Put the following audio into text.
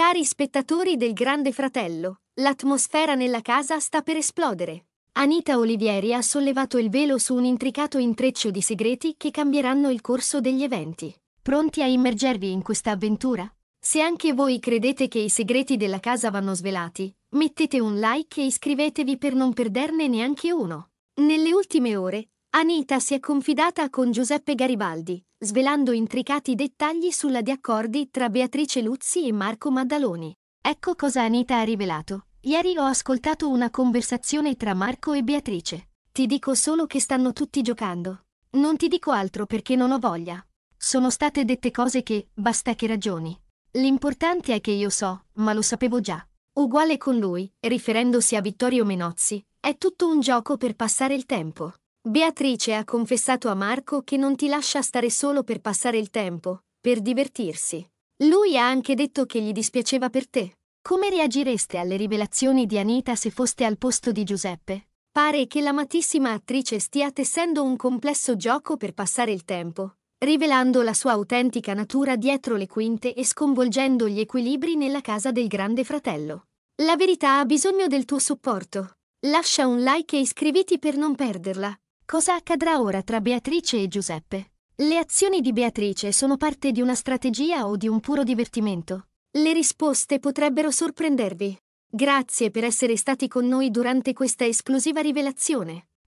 Cari spettatori del Grande Fratello, l'atmosfera nella casa sta per esplodere. Anita Olivieri ha sollevato il velo su un intricato intreccio di segreti che cambieranno il corso degli eventi. Pronti a immergervi in questa avventura? Se anche voi credete che i segreti della casa vanno svelati, mettete un like e iscrivetevi per non perderne neanche uno. Nelle ultime ore, Anita si è confidata con Giuseppe Garibaldi, svelando intricati dettagli sulla di accordi tra Beatrice Luzzi e Marco Maddaloni. Ecco cosa Anita ha rivelato. Ieri ho ascoltato una conversazione tra Marco e Beatrice. Ti dico solo che stanno tutti giocando. Non ti dico altro perché non ho voglia. Sono state dette cose che, basta che ragioni. L'importante è che io so, ma lo sapevo già. Uguale con lui, riferendosi a Vittorio Menozzi, è tutto un gioco per passare il tempo. Beatrice ha confessato a Marco che non ti lascia stare solo per passare il tempo, per divertirsi. Lui ha anche detto che gli dispiaceva per te. Come reagireste alle rivelazioni di Anita se foste al posto di Giuseppe? Pare che l'amatissima attrice stia tessendo un complesso gioco per passare il tempo, rivelando la sua autentica natura dietro le quinte e sconvolgendo gli equilibri nella casa del grande fratello. La verità ha bisogno del tuo supporto. Lascia un like e iscriviti per non perderla. Cosa accadrà ora tra Beatrice e Giuseppe? Le azioni di Beatrice sono parte di una strategia o di un puro divertimento? Le risposte potrebbero sorprendervi. Grazie per essere stati con noi durante questa esclusiva rivelazione.